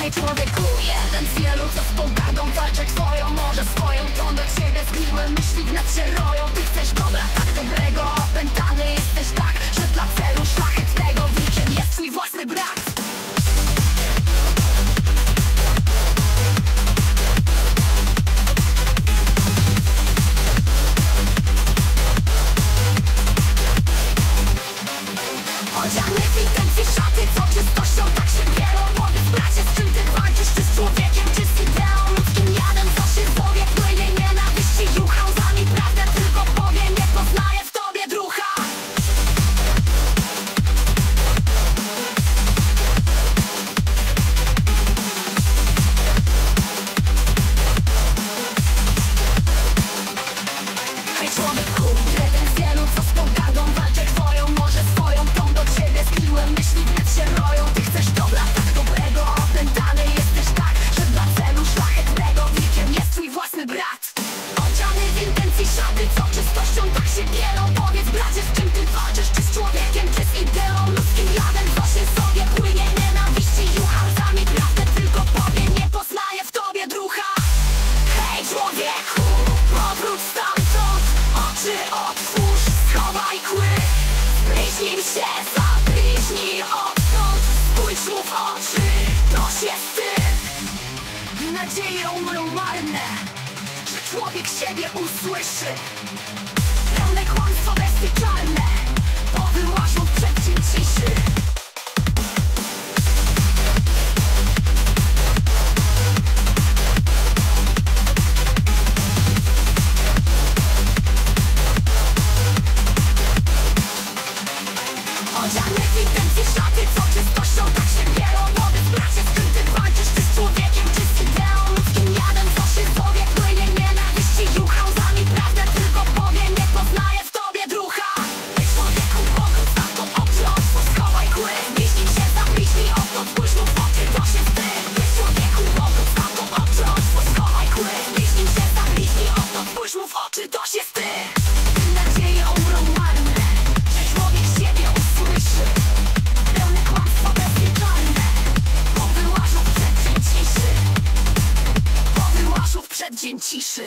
Kochaj człowieku, jeden z wielu, co z pogardą walczy twoją Może swoją, to do ciebie z miłym myśli w nadszeronie człowiek kur Pretensjelu, co z pogardą walczę twoją Może swoją tą do ciebie z piłem myśli wnet się roją. Ty chcesz dobra, tak dobrego, opętany jesteś tak Że dla celu szlachetnego wilkiem jest twój własny brat. Odziany w intencji szady, co czystością tak się bielą. Powiedz bracie, z czym się zabliźnij odtąd Spójrz mu oczy, to się ty Nadzieje umrą marne Że człowiek siebie usłyszy. Pełne kłamstwo bez przeddzień ciszy.